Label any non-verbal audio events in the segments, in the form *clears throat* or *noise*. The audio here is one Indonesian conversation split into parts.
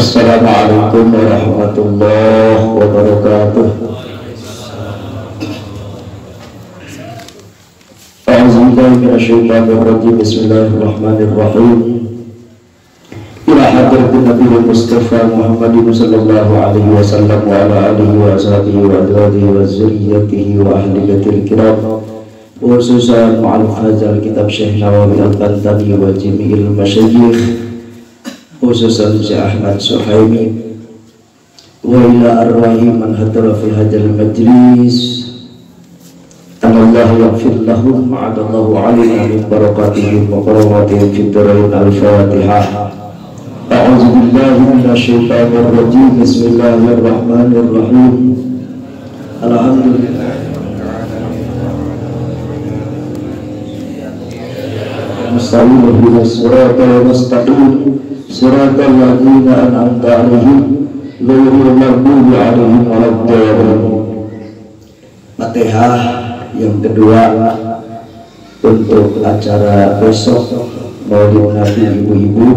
السلام عليكم ورحمة الله وبركاته. أعوذ بالله من الشيطان الرجيم. بسم الله الرحمن الرحيم. إلى حضرة النبي المصطفى محمد صلى الله عليه وسلم وعلى آله وأصحابه وأزواجه وذريته وأهل بيته الكرام. وخصوصا مع الفاز الكتاب شيخنا ومن القدم وجميع المشايخ. khususan Syekh Ahmad Suhaimi wa ila arwahi man hadara fi hadzal majlis Allah yaghfir lahum ma'adallahu alaina min barakatihim wa karamatihim fid darain al-fatihah أعوذ بالله من الشيطان الرجيم بسم الله الرحمن الرحيم الحمد لله نستعين بنا الصراط المستقيم صراط الذين أنعمت عليهم غير المغضوب عليهم ولا الضالين Fatihah yang kedua untuk acara besok Maulid Nabi Ibu-Ibu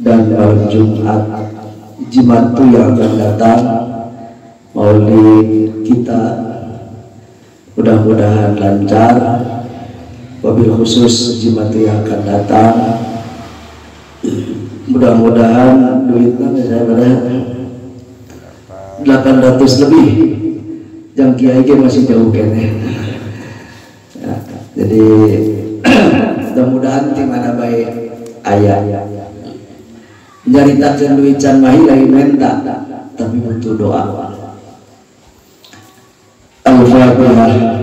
dan malam Jumat Jimatu yang akan datang Maulid kita mudah-mudahan lancar wabil khusus Jimatu yang akan datang. Mudah-mudahan duitnya saya pada 800 lebih. Yang kiai masih jauh kene ya, jadi *clears throat* mudah-mudahan timana baik. Ayah. Nyaritakan duit can mahi lagi menta tapi butuh doa. Al-Fatihah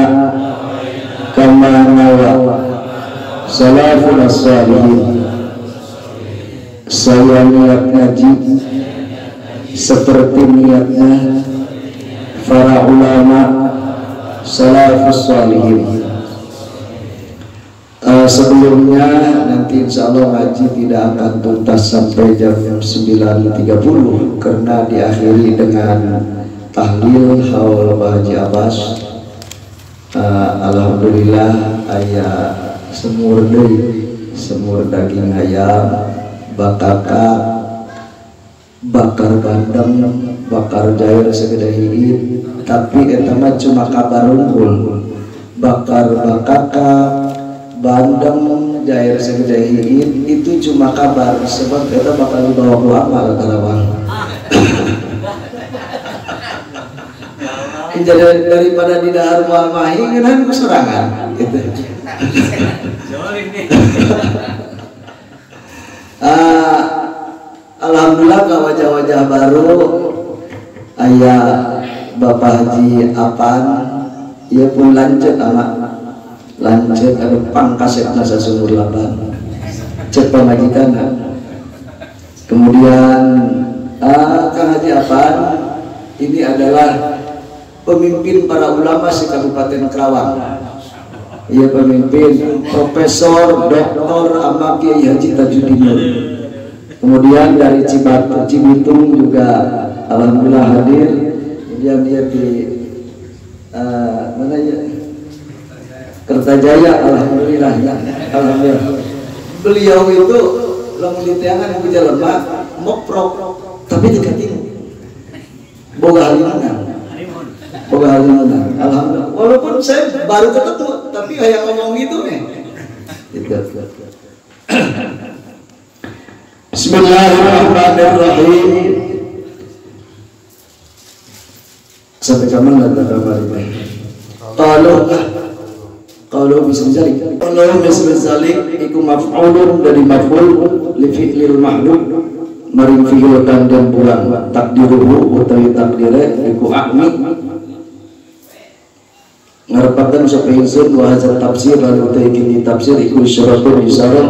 salafun salihin saya niat ngaji seperti niatnya para ulama salafus salihin. Uh, sebelumnya nanti insya Allah ngaji tidak akan tuntas sampai jam 9.30 karena diakhiri dengan tahlil haul Haji Abbas. Uh, Alhamdulillah ayah semur deui semur daging ayam bakaka bakar bandeng bakar jair segede hiit tapi eta mah cuma kabar unggul. Bakar bakaka bandeng jair segede hiit itu cuma kabar. Sebab eta bakal dibawa ku amal karawang *laughs* jadi daripada di dahar mual mahi kan keserangan gitu uh, Alhamdulillah ke wajah-wajah baru. Ayah Bapak Haji Apan ia pun lanjut anak lanjut ada pangkaset nasa sumur laban cek pemajikan kemudian uh, Kang Haji Apan ini adalah pemimpin para ulama si Kabupaten Kerawang ia pemimpin Profesor Dr. Ahmad Kiai Haji Tajuddin kemudian dari Cibatu Cibitung juga Alhamdulillah hadir. Kemudian dia di uh, mana ya? Kertajaya Alhamdulillah ya. Alhamdulillah. Beliau itu lamun diteangan punya lemah moprok tapi dekat ini. Boga halimangan boga halimangan Alhamdulillah. Walaupun saya baru ketemu tapi kayak ngomong gitu nih gitu. *clears throat* Bismillahirrahmanirrahim. Sampai kapan nggak kabar ini? Kalau kalau bisa mencari kalau bisa mencari iku maf'ulun dari maf'ul li fi'lil mahdud maring fi'il dan dan bulan takdiruhu utawi takdire iku akmi ngarepaken sapa ingsun wa hadzal tafsir lan utawi kini tafsir iku syaratun isyarat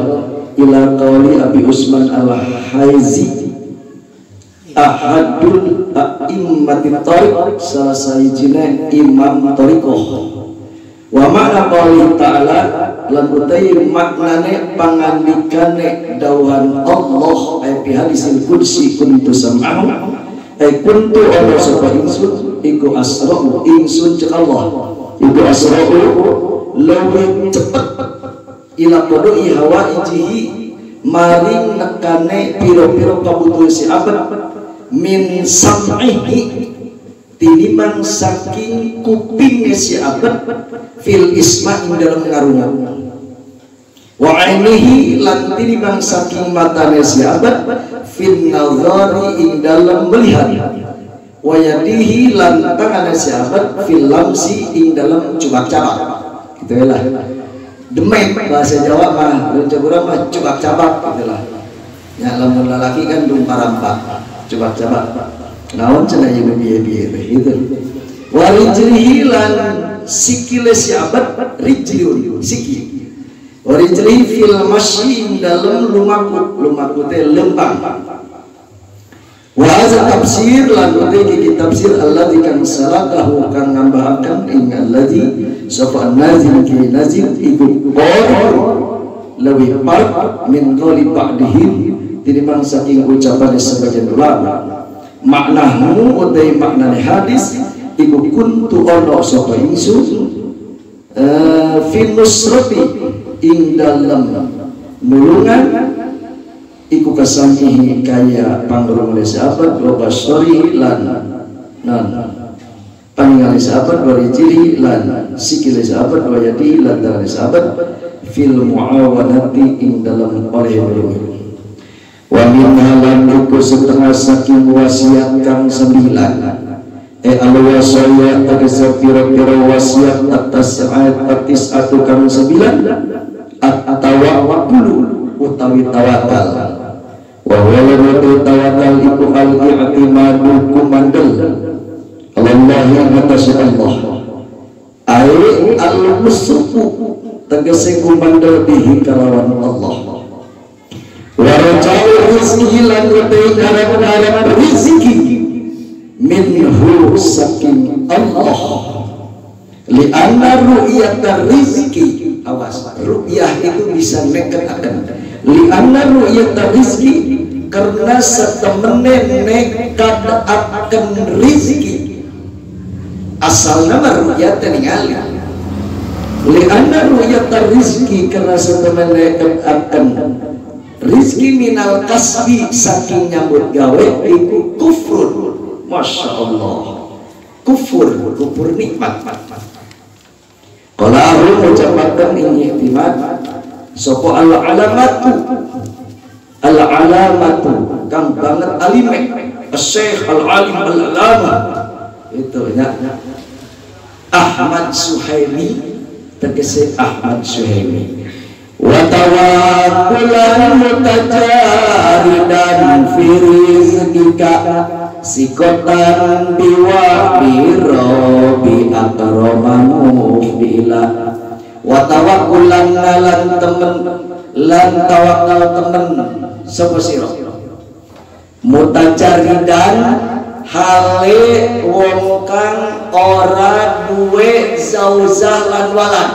ila qawli Abi Usman al-Haizi. Ahadul a'immati tariq salah sajina imam tariqah wa makna qawli ta'ala lan utai maknane pangandikane dawuhan Allah ay fi hadisil qudsi kuntu sam'ahu. Ay kuntu ana sapa insun iku asra'u insun cek Allah iku asra'u lebih cepet ila qodoi hawaijihi maring nekane piro-piro kabutuhan si abad. Min sam'ihi tinimbang saking kupingnya si abad. Fil isma ing dalam ngarunga wa ainihi lan tinimbang saking matanya si abad. Fil nazari ing dalam melihat wa yadihi lan tangannya si abad fil lamsi ing dalam cubak-cabak gitu ya lah. Demek bahasa Jawa mah lu mah cubak-cabak gitu lah. Ya lamun lelaki kan dung parampak cubak-cabak naon cenah jeung bieu-bieu itu warijlihi lan sikile si abad rijliun siki warijlihi fil masyi dalam lumaku lumaku teh lempang wa hadza tafsir lan uti gigi tafsir alladzi kan salakahu kang ngambahaken ing alladzi sapa nazil ki nazil iku qor lebih par min qali ba'dihi tinimbang saking ucapan sebagian ulama. Maknamu utai maknane hadis iku kuntu ono sapa ingsun uh, fi nusrati ing dalam nulungan iku kasangihi kaya pangrung le sahabat wa basori lan nan. Paninggali sahabat wa rijili lan sikile sahabat wa yadi lan dari sahabat. Fil muawanati ing dalam oleh nulungan wa minhalan iku setengah saking wasiat kang sembilan. E al wasaya tegese pira-pira wasiat atas ayat atis atu kang sembilan? Atawa wakulu utawi tawakal wa wala tawakal iku al i'timadu kumandel Allah yang atas Allah. Ai al musuku tegese kumandel bihi kalawan Allah. Warajau rizki lan utai harap-harap rizki minhu saking Allah. Lianna ru'yat rizki. Awas ru'yah itu bisa neket akan. Lianna ru'yat rizki karena setemene nekat akan rizki. Asal nama ru'yat ningali lianna ru'yat rizki karena setemene nekat akan rizki minal kasbi saking nyambut gawe iku kufur Masya Allah. Kufur kufur nikmat. Kalau mengucapkan ini ihtimad sopo ala alamatu ala alamatu kang banget alime syekh al alim al alama itu ya. Ahmad Suhaimi. Tegese Ahmad Suhaimi. Watawakkulan mutajaridan fi rizqika. Sikotan biwa biro bi akramamu bila watawakkulan lan temen. Lan tawakal temen sapa sira mutajaridan hale wong kang ora duwe zauzah lan walad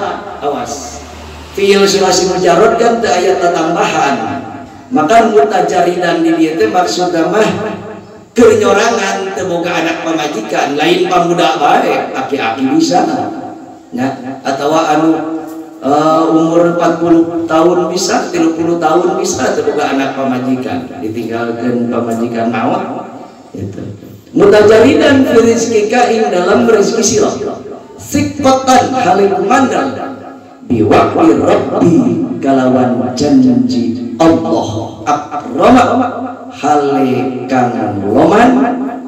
awas. Fiil sulasi mujarod kan te ayat tambahan. Maka mutajaridan di dia teh maksudnya mah kenyorangan temuka anak pemajikan lain pemuda baik aki-aki bisa ya atau anu uh, umur 40 tahun bisa 30 tahun bisa temuka anak pemajikan ditinggalkan pemajikan nawa itu. Mutajaridan fi rizkika ing dalam rezeki sira sikotan halim mandang. Biwakwi rabbi kalawan janji Allah. Akrama. Hale kang loman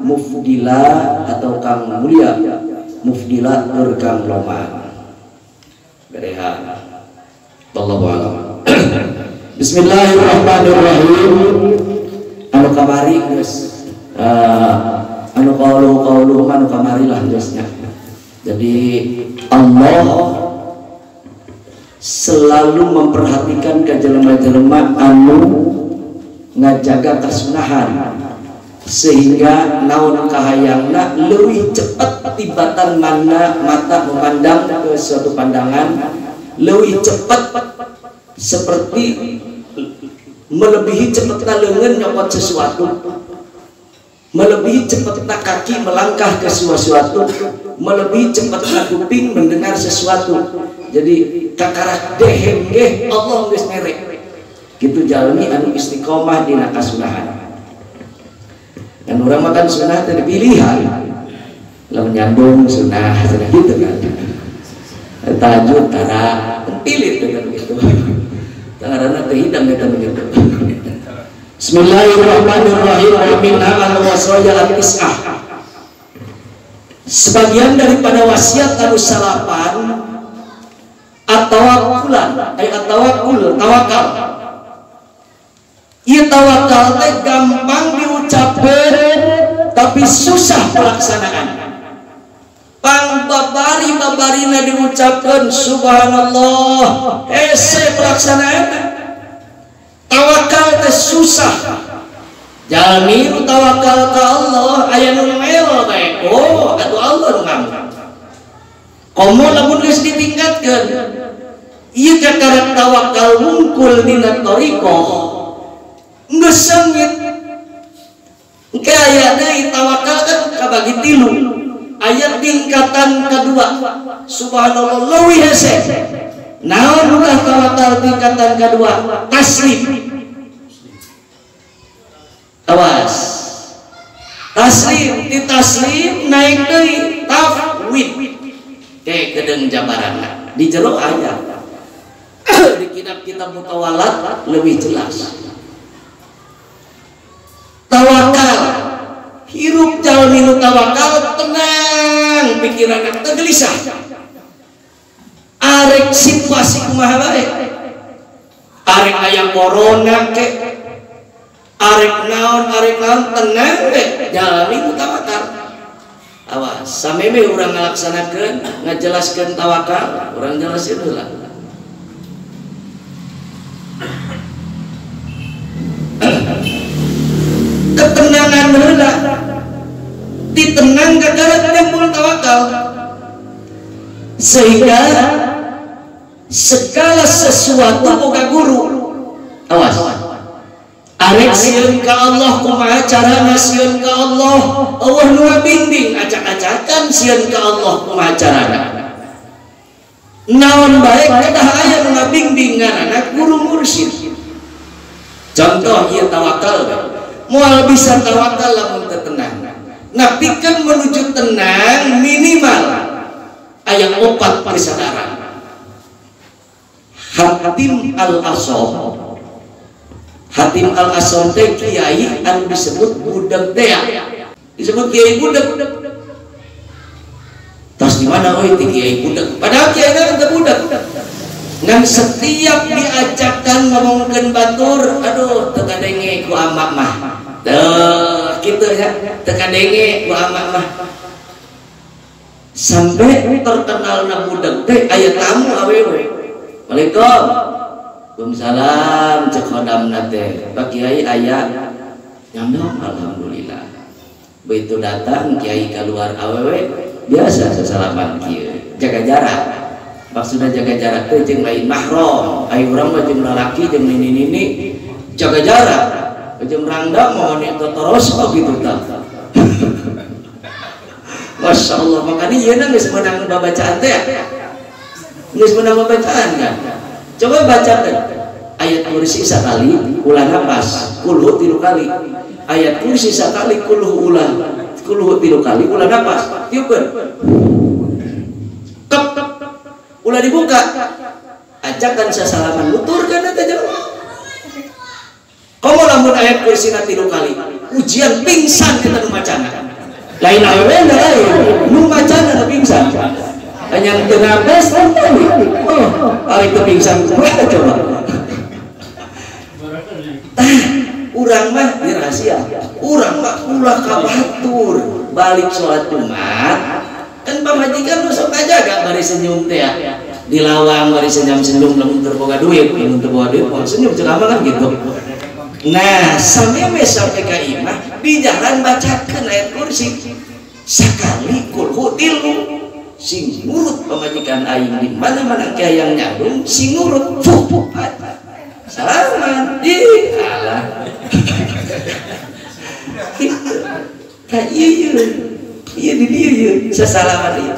mufdila atau kang mulia. Mufdila nur kang loman bereha Allahu alam. *clears throat* Bismillahirrahmanirrahim. Anu kamari guys uh, anu kaulu kaulu anu kamari lah guysnya jadi Allah selalu memperhatikan ke jelema-jelema anu ngajaga kasunahan sehingga naon kahayangna lebih cepat tibatan mana mata memandang ke suatu pandangan lebih cepat seperti melebihi cepatnya lengan nyopot sesuatu melebihi cepatnya kaki melangkah ke sesuatu melebihi cepatnya kuping mendengar sesuatu. Jadi kakarak deheng Allah geus merek. Gitu jalani anu istiqomah di nakasunahan dan orang makan sunnah itu pilihan. Lah menyambung sunnah sudah gitu kan. Tajud tara pilih dengan gitu karena terhidang dengan begitu. Bismillahirrahmanirrahim. Wa minha al-wasaya al-tis'ah Sebagian daripada wasiat anu salapan atau akulan ay atawakul tawakal. Ieu tawakal teh gampang diucapkan tapi susah pelaksanaan. Pang babari babarina diucapkan subhanallah ese pelaksanaan. Tawakal teh susah. Jalani tawakal ke Allah aya nu mel bae. Oh, atuh Allah nu ngangkat. Komo lamun geus ditingkatkeun. Ieu kakara tawakal mungkul dina thariqah nggak sengit kaya dari tawakal kan kabagi tilu. Ayat tingkatan kedua. Subhanallah lewi hese. Naon bukan tawakal tingkatan kedua? Taslim. Awas. Taslim di taslim naik dari tafwid. Kayak gedeng jabaran. Di jeruk ayat *coughs* di kitab-kitab mutawalat lebih jelas minum tawakal tenang pikiran kita gelisah arek situasi kumaha bae arek ayam corona ke? Arek naon arek naon tenang ke? Minum tawakal awas sameme orang ngelaksanakan ngajelaskan tawakal orang jelasin lah. Ketenangan heula ditenang gara timbul tawakal. Sehingga segala sesuatu boga guru. Awas. Arek sieun ka Allah kumaha carana sieun ka Allah? Allah nu bimbing acak-acakan sieun ka Allah kumaha carana? Naon baik kedah aya nu bimbing ngaranna guru mursyid. Contoh ieu tawakal. Mual bisa tawakal lamun tenang pikir menuju tenang minimal. Ayat opat kesadaran Hatim al asom Hatim al asom teh kiai anu disebut budak teh. Disebut kiai budak. Tas di mana oh itu kiai budak? Padahal kiai itu budak. Dan setiap diajakkan ngomongkan batur aduh tekadenge ku amak mah gitu ya. Tekan denge Muhammad mah sampai terkenal na budak teh ayat tamu awewe Waalaikum Waalaikumsalam. Cek hodam nate Pak Kiai ayat nyandong Alhamdulillah. Begitu datang Kiai keluar awewe biasa sesalaman Kiai jaga jarak. Maksudnya jaga jarak itu jeng lain mahrom ayo orang mah jeng lalaki jeng ini ini jaga jarak. Jeung rangda mau nih terus kok gitu tak *laughs* Masya Allah makanya iya nang geus menang bacaan teh geus menang bacaan kan? Coba baca kan ayat kursi sekali ulah napas kulhu tilu kali. Ayat kursi sekali kulhu ulah kulhu tilu kali ulah napas tiupkeun. Kep. Ulah dibuka. Ajakan sasalaman lutur kan jelema kamu lamun ayat kursi tilu kali ujian pingsan kita nu macana lain awewe lain nu macana pingsan? Hanya tengah bes oh hari itu pingsan kumaha coba urang mah di rahasia urang mah ulah kabatur. Balik sholat jumat kan pamajikan lu sok aja gak bari senyum teh ya. Di lawang bari senyum senyum lamun terboga duit lamun terboga duit senyum ceramah kan gitu nah sampai sampai ka imah di jalan bacakan ayat kursi. Sekali kulhu tilu sing nurut pemajikan aing di mana mana kiai yang nyambung sing nurut fuh salaman di alah. Kayak *laughs* iya iya. Iya di dia iya. Sesalaman iya.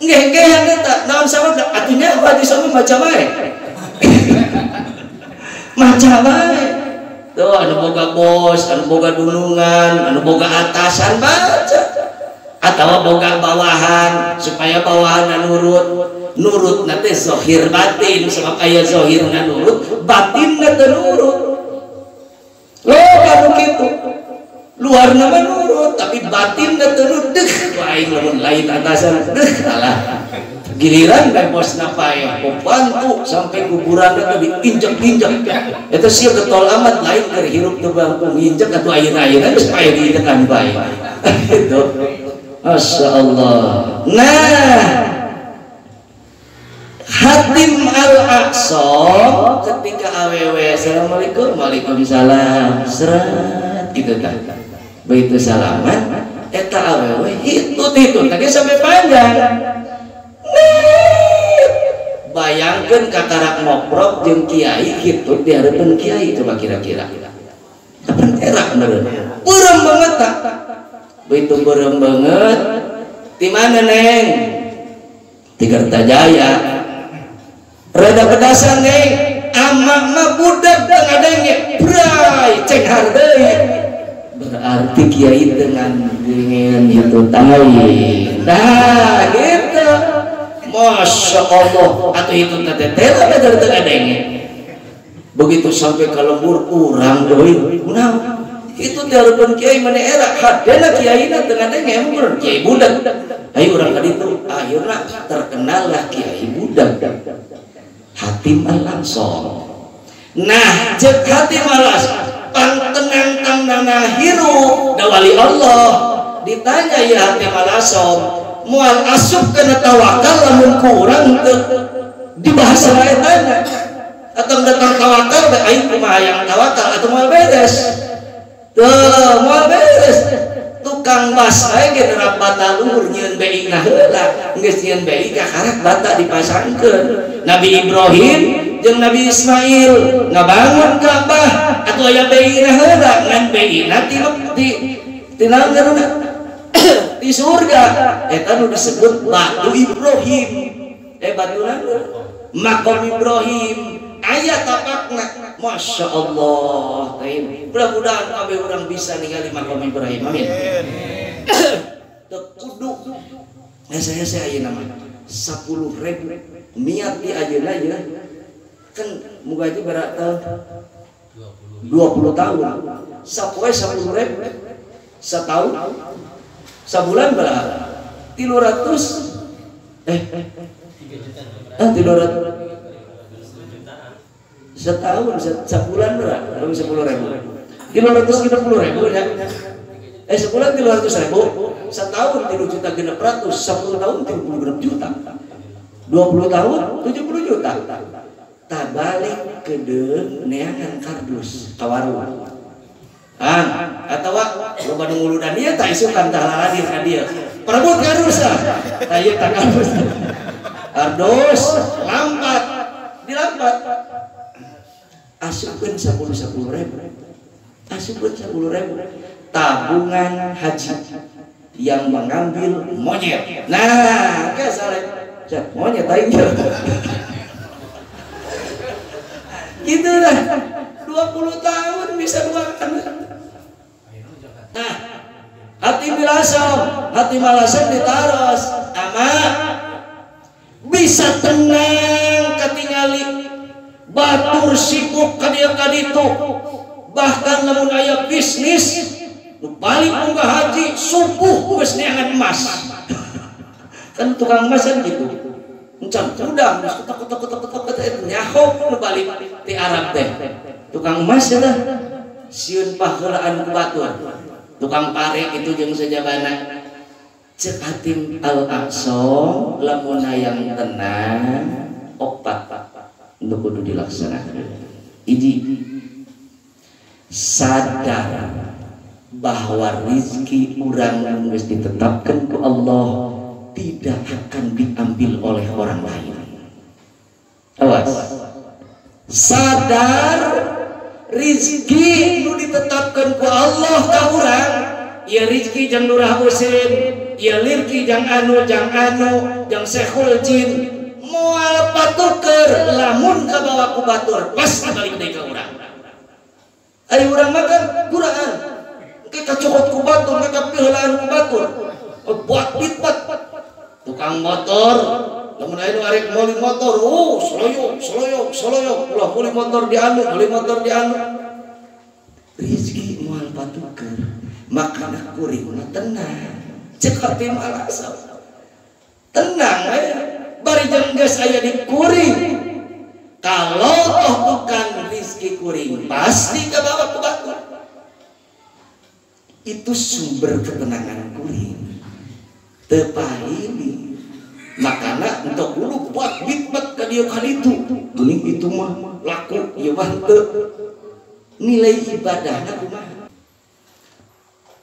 Nggak nggak yang tak naon sama artinya apa di sana macam apa *laughs* macam apa tuh anu boga bos anu boga dunungan anu boga atasan baca. Atau boga bawahan supaya bawahan nurut. Nurut nanti zohir batin sebab ayah zohir nurut batin nanti nurut. Lo kalau gitu luar nama nurut tapi batin nanti nurut. Deh lain lain atasan. Deh alah giliran dan bos ya pembantu sampai kuburan itu diinjak-injak. Itu sih getol amat lain dari hirup tuh bangku nginjak atau air-air aja supaya diinjakan baik *laughs* itu Masya Allah. Nah Hatim al-Aqsa ketika aww Assalamualaikum Waalaikumsalam. Serat gitu kan. Begitu salaman eta aww itu itu tadi sampai panjang bayangkan katarak moprok jeng kiai gitu di hadapan kiai coba kira-kira. Apa erak bener. Burem banget tak begitu burem banget. Di mana neng? Di Kertajaya. Rada pedasan neng. Amak mah budak tengah denge bray cek hargai berarti kiai dengan dengan itu tahu nah gitu Masya Allah. Atau itu tete tela betul adanya begitu sampai kalau lembur kurang doi nah itu telepon kiai mana era. Hadena kiai na tengah denge emang kiai budak. Ayo orang tadi itu akhirnya terkenal lah kiai budak. Hatim al langsung. Nah cek hatim al pang tenang tang nana hiru dawali Allah. Ditanya ya hatim al mual asup kana tawakal lamun kurang ke di bahasa lain tanya atau datang tawakal da aing kumaha yang tawakal atau mual beres. Tuh mual beres. Tukang bas aing ge nerap bata luhur nyieun bei ka heula. Geus nyieun bei ka karak bata dipasangkeun. Nabi Ibrahim jeung Nabi Ismail ngabangun Ka'bah atuh aya bei na heula ngan bei na ti ti tina di surga. Eta nu disebut batu Ibrahim. Eh batu makom Ibrahim. Ayat tapakna. Masya Allah. Mudah-mudahan kabeh orang bisa ningali makom Ibrahim. Amin. Kudu nah saya saya aja nama. Sepuluh ribu. Niat di aja aja kan muka aja berat tahun dua puluh tahun. Sepuluh sepuluh ribu. Setahun sebulan berapa? Tilu ratus eh ah tilu ratus setahun sebulan berapa? Belum sepuluh ribu. Tilu ratus genap puluh ribu ya. Eh sebulan tilu ratus ribu, setahun tilu juta genap ratus, sepuluh tahun tilu puluh genap juta, dua puluh tahun tujuh puluh juta. Tak balik ke neangan kardus kawaru ah atau lo pada dan dia tak isukan tak hadir hadir perebut garus lah tak iya tak garus kardus lampat dilampat asupkan sepuluh sepuluh ribu. Asupkan sepuluh ribu. Tabungan haji yang mengambil monyet. Nah kayak salah monyet aja gitu lah 20 tahun bisa dua anak Nah, hati bilasam, hati malasan ditaros, ama bisa tenang ketingali batur sibuk kadia kaditu bahkan lamun aya bisnis nu balik munggah haji subuh geus neangan emas. *laughs* Kan tukang emas kan gitu. Encam udang, ketok ketok ketok ketok ketok nyaho nu balik di Arab teh tukang emas ya lah. Siun pahelaan ku tukang pare itu jeung sejabana cek hatim al aqsa lamuna yang tenang opat untuk kudu dilaksanakan. Idi sadar bahwa rizki orang yang ditetapkan ku Allah tidak akan diambil oleh orang lain. Awas. Sadar rizki nu ditetapkan ku Allah ka urang ya rizki jang nurah usin ya lirki jang anu jang anu jang sekhul jin. Mual patuker lamun ka bawa ku batur pas balik deui ka urang. Ari urang makan Quran. Ke kacokot ku batur ke kapiheulaan ku batur. Buat bitbat tukang motor lamun aya nu arek meuli motor oh soloyok soloyok soloyok ulah meuli motor di anu meuli motor di anu rezeki moal patuker makana kuring mah tenang. Cek hati malasap tenang aya bari jengges aya di kuring. Kalau toh bukan rizki kuring pasti ke bawah ke batu itu sumber ketenangan kuring. Tepahini makanya untuk dulu buat bitbat ke dia kali itu. Gening itu mah laku ya mah nilai ibadahnya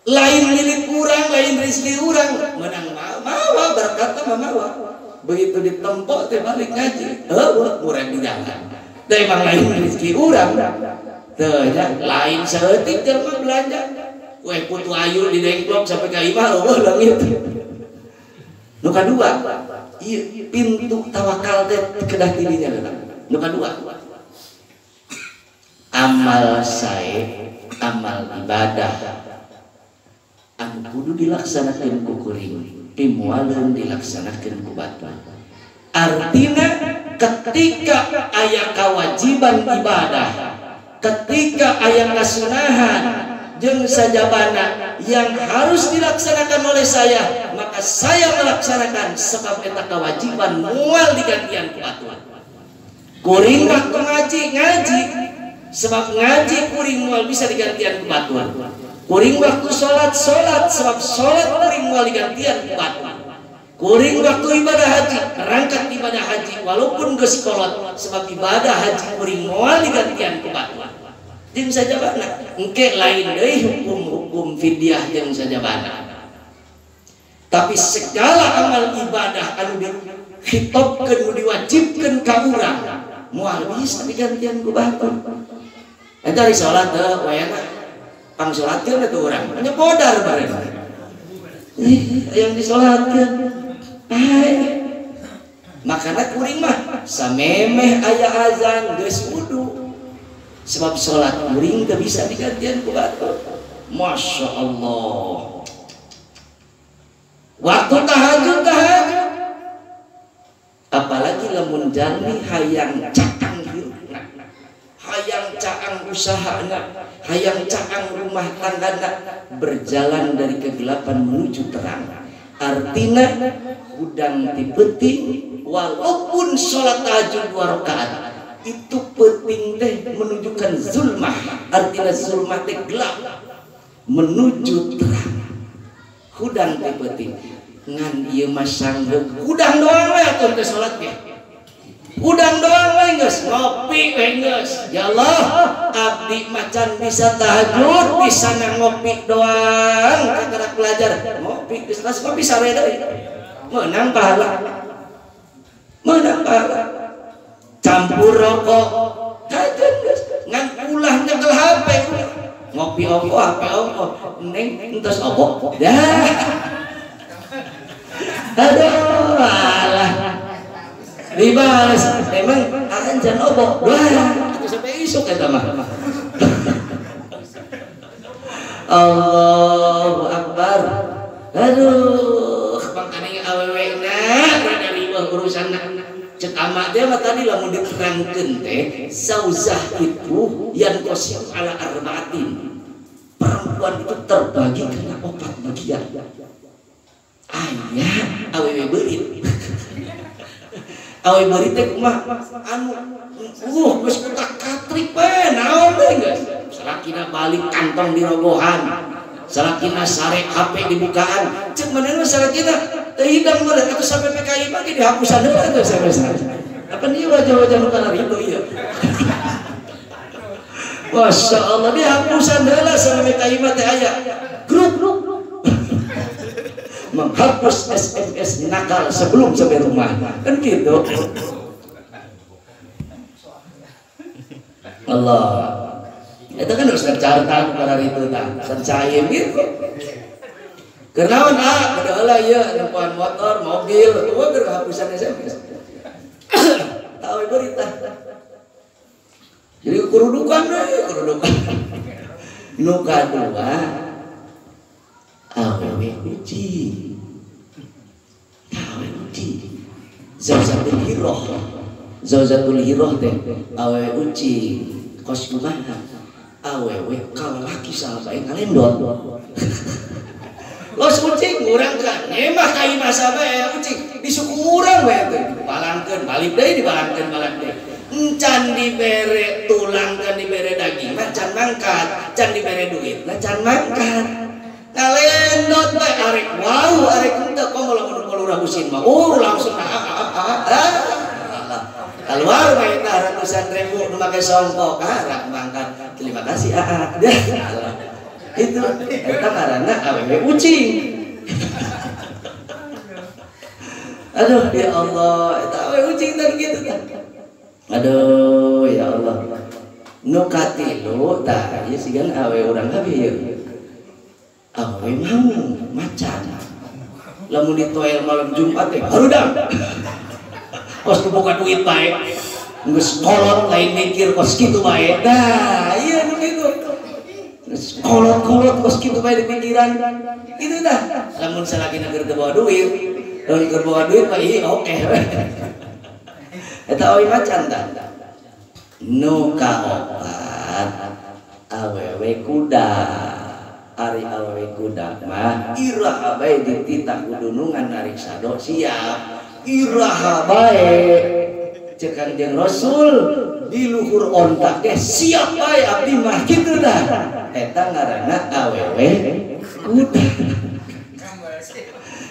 lain milik kurang lain rezeki kurang menang mawa berkata mawa. Begitu ditempok teh balik ngaji. Eueuh kurang di jalan. Emang lain rezeki kurang teu lain saeutik jelema belanja. Kue putu ayu di dengklok sampai ka imah eueuh langit. Nu kadua ieu pintu tawakal teh kedah tilinya nu kadua. Amal sae amal ibadah. Anu kudu dilaksanakan ku kuring pimualun dilaksanakan ku batu. Artinya ketika ayat kewajiban ibadah ketika ayat kasunahan jeng sajabana yang harus dilaksanakan oleh saya maka saya melaksanakan sebab eta kewajiban mual digantian ku batu kuring waktu ngaji ngaji. Sebab ngaji kuring mual bisa digantian ku batuan kuring waktu sholat sholat. Sebab sholat kuring mual digantian ku batuan kuring waktu ibadah haji berangkat ibadah haji. Walaupun geus kolot sebab ibadah haji kuring mual digantian ku batuan jeung saja bana. Engke lain deui hukum-hukum fidyah jeung saja bana tapi segala amal ibadah anu ditopkan diwajibkan ke orang mual bisa digantian ku bapak dari sholat ke eh, wayana. Pang sholat kan itu orang hanya bodar bareng. Yang disolatkan ay makanya kuring mah samemeh ayah azan geus wudu. Sebab sholat kuring gak bisa digantian ku batu Masya Allah. Waktu tahajud tahajud. Apalagi lamun jani hayang cakang hirupna hayang caang usahana, hayang caang rumah tanggana berjalan dari kegelapan menuju terang. Artinya hudang tipeti walaupun sholat tahajud dua rakaat itu penting teh menunjukkan zulmah. Artinya zulmah teh gelap. Menuju terang hudang tipeti ngan ieu mah sanggup. Hudang doang we atuh teh salat ge hudang doang we geus. Ngopi we geus. Ya Allah abdi macan bisa tahajud bisa ngopi doang. Kagak belajar ngopi geus tas ngopi sareda menang pahala. Menang pahala. Campur rokok. Kaget geus. Ngan ulah nyekel HP ulah ngopi opo HP opo. Neng entos opo? Dah aduh alah. Dibales. Emang akan jangan obo wah itu sampai isuk kata mah Allahu Akbar. Aduh. Makanya awewe na rada riwah urusan cek amak dia mah tadi lamun diterangkeun teh. Sauzah itu yang kosim ala arbaatin perempuan itu terbagi karena opat bagian ayah awewe beurit awe bari teh mah anu uh geus kutak katrik bae naon bae geus salakina balik kantong di robohan. Salakina sare HP dibukaan cek manehna salakina? Teh hidang meureun atuh sampai PKI mah ge dihapusan heula tuh sampai apa nih wajah-wajah nu kana ribu ieu Masya Allah dihapusan heula sampai kalimat teh aya. Grup grup menghapus SMS nakal sebelum sampai rumah kan gitu Allah itu kan harus tercatat pada itu tak sencaim gitu Kenaon ah, udah lah ya, nempuan motor, mobil, gua berhapusan SMS. *coughs* Tahu berita. Jadi kerudukan deh, kerudukan. *coughs* Nuka dua, awewe uji, awewe uji. Zawzatul hiroh, zawzatul hiroh teh, awewe uji. Kos kumaha, awewe kalau laki sahabat yang kalendor. Los ucing urang kan, kai masa bae ucing disuku urang bae teh. Balik deui dibalangkeun balik deui. Encan dibere tulang kan dibere daging, mah can mangkat, can dibere duit, mah can mangkat. Kalendot bae arek wau arek henteu kok lamun mulurah usin mah. Oh langsung ah ah ah. ah. Keluar bae tah ratusan ribu nu make songkok, ah mangkat. Terima kasih ah. ah itu eta karena awewe ucing *laughs* aduh ya Allah eta awewe ucing dan gitu kan aduh ya Allah nu katilu tah ieu sigan awewe urang kabeh Apa emang macan? Lamun di toel malam Jumat teh harudang. Kos buka duit bae. Geus kolot lain mikir kos kitu bae. Dah, iya nu kitu. Geus kolot-kolot kos kitu bae di pikiran. Itu dah. Lamun salagi keur bawa duit, lamun keur bawa duit mah ieu oke. *laughs* Eta awi macan tah. Nu kaopat awewe kuda. Ari awewe kuda mah iraha bae dititah kudunungan narik sado. Siap. Iraha bae cek kanjeng Rasul di luhur ontak teh siap bae abdi mah kitu dah. Eta ngaranna awewe kuda.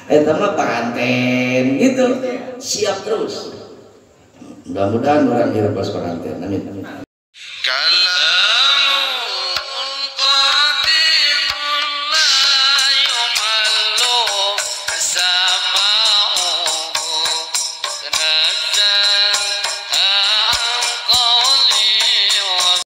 Eta mah gitu. Siap terus. Mudah-mudahan orang hirup pas penganten amin